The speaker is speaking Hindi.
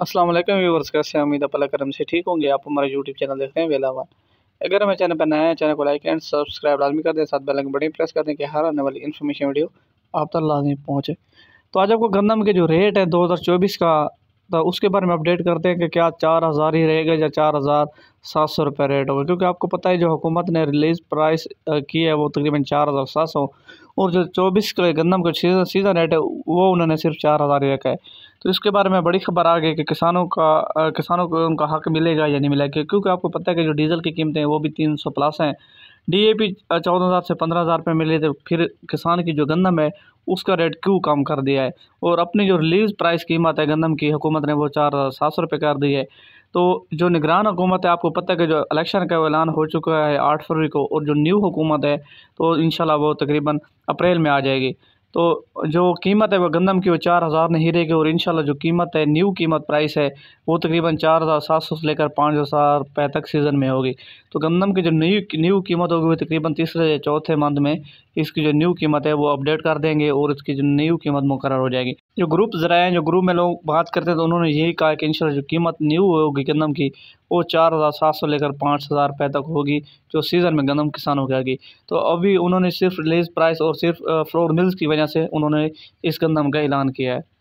वालेकुम व्यूवर्स कैसे उम्मीद है पला करम से ठीक होंगे। आप हमारे यूट्यूब चैनल देख रहे हैं वेलावन अगर हमें चैनल पर नया है, चैनल को लाइक एंड सब्सक्राइब लाजमी कर दें। साथ बेल आइकन बटन प्रेस कर दें कि हर आने वाली इन्फॉर्मेशन वीडियो आप तक लाजमी पहुँचे। तो आज आपको गंदम के जो रेट है दो हज़ार चौबीस का तो उसके बारे में अपडेट करते हैं कि क्या चार हज़ार ही रहेगा या चार हज़ार सात सौ रुपये रेट होगा। क्योंकि आपको पता है, जो हुकूमत ने रिलीज़ प्राइस की है, वो तकरीबन चार हज़ार सात सौ। और जो चौबीस के गंदम का सीज़न सीज़न रेट है, वो उन्होंने सिर्फ़ चार हज़ार ही रखा है। तो इसके बारे में बड़ी खबर आ गई कि किसानों का किसानों को उनका हक मिलेगा या नहीं मिलेगा, क्योंकि आपको पता है कि जो डीजल की कीमतें हैं, वो भी तीन सौ प्लस हैं। डीएपी चौदह हज़ार से पंद्रह हज़ार रुपये मिले थे, फिर किसान की जो गंदम है, उसका रेट क्यों कम कर दिया है? और अपनी जो रिलीज़ प्राइस कीमत है, गंदम की हुकूमत ने वो चार हज़ार सात सौ रुपये कर दी है। तो जो निगरान हुकूमत है, आपको पता है कि जो इलेक्शन का ऐलान हो चुका है आठ फरवरी को, और जो न्यू हुकूमत है तो इन वो तकरीबन अप्रैल में आ जाएगी। तो जो कीमत है वो गंदम की वो चार हज़ार नहीं रहेगी और इंशाल्लाह जो कीमत है न्यू कीमत प्राइस है, वो तकरीबन चार हज़ार सात सौ से लेकर पाँच हज़ार रुपये तक सीज़न में होगी। तो गंदम की जो न्यू न्यू कीमत होगी वो तकरीबन तीसरे या चौथे मंथ में, इसकी जो न्यू कीमत है वो अपडेट कर देंगे और इसकी जो न्यू कीमत मुकर हो जाएगी। जो ग्रुप ज़रा हैं, जो ग्रुप में लोग बात करते हैं तो उन्होंने यही कहा कि इंशाल्लाह जो कीमत न्यू होगी गंदम की, वो चार हज़ार सात सौ लेकर पाँच हज़ार रुपये तक होगी, जो सीज़न में गंदम किसानों की आएगी तो अभी उन्होंने सिर्फ़ रिलीज़ प्राइस और सिर्फ़ फ्लोर मिल्स की वजह से उन्होंने इस गंदम का ऐलान किया है।